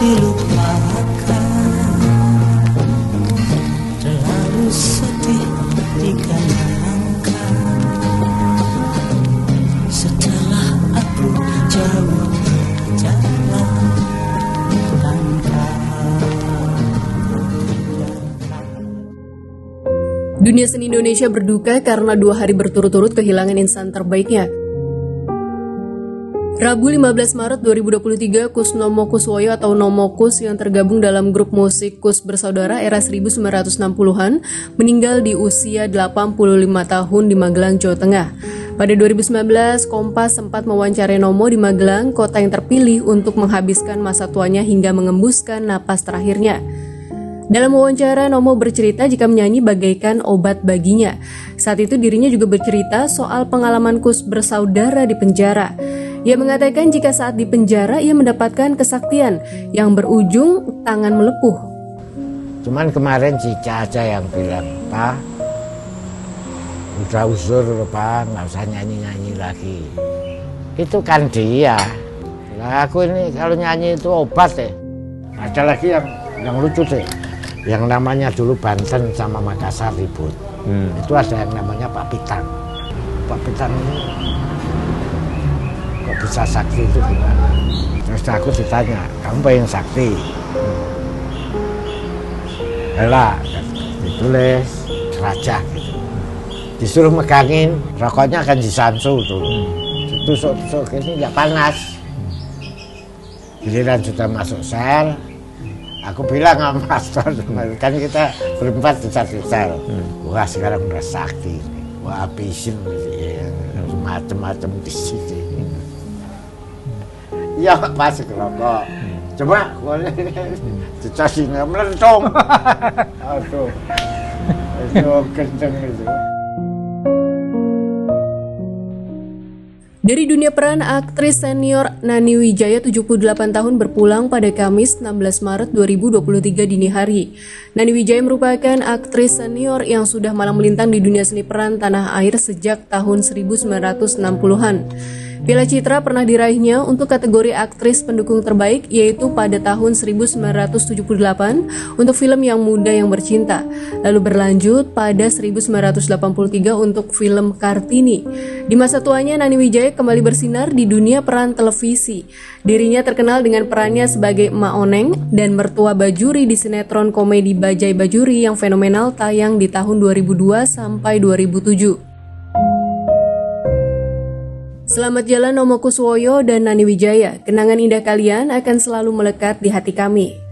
Dunia seni Indonesia berduka karena dua hari berturut-turut kehilangan insan terbaiknya. Rabu 15 Maret 2023, Kus Nomo Kuswoyo atau Nomo Kus yang tergabung dalam grup musik Kus Bersaudara era 1960-an meninggal di usia 85 tahun di Magelang, Jawa Tengah. Pada 2019, Kompas sempat mewawancarai Nomo di Magelang, kota yang terpilih untuk menghabiskan masa tuanya hingga mengembuskan napas terakhirnya. Dalam wawancara, Nomo bercerita jika menyanyi bagaikan obat baginya. Saat itu dirinya juga bercerita soal pengalaman Kus bersaudara di penjara. Ia mengatakan jika saat di penjara ia mendapatkan kesaktian yang berujung tangan melepuh. Cuman kemarin si Caca yang bilang, Pak, udah usur loh Pak, nggak usah nyanyi-nyanyi lagi. Itu kan dia. Nah aku ini kalau nyanyi itu obat deh. Ada lagi yang yang lucu deh. Yang namanya dulu Banten sama Makassar ribut. Hmm. Itu ada yang namanya Pak Pitan. Pak Pitan ini bisa sakti itu gimana? Terus aku ditanya, kamu pengen sakti? Elah, ditulis raja gitu. Disuruh megangin, rokoknya kan disansu tuh. Tusuk-tusuk ini nggak panas. Giliran sudah masuk sel, aku bilang sama pastor, kan kita berempat di satu sel. Wah sekarang udah sakti. Wah habisin ya, macam-macam di sini. Ya masuk rokok. Boleh dicasih melentung. Aduh, itu kenceng itu. Dari dunia peran, aktris senior Nani Wijaya 78 tahun berpulang pada Kamis 16 Maret 2023 dini hari. Nani Wijaya merupakan aktris senior yang sudah malang melintang di dunia seni peran tanah air sejak tahun 1960-an. Piala Citra pernah diraihnya untuk kategori aktris pendukung terbaik yaitu pada tahun 1978 untuk film Yang Muda Yang Bercinta. Lalu berlanjut pada 1983 untuk film Kartini. Di masa tuanya Nani Wijaya kembali bersinar di dunia peran televisi. Dirinya terkenal dengan perannya sebagai Emak Oneng dan mertua Bajuri di sinetron komedi Bajai Bajuri yang fenomenal tayang di tahun 2002 sampai 2007. Selamat jalan Nomo Kuswoyo dan Nani Wijaya. Kenangan indah kalian akan selalu melekat di hati kami.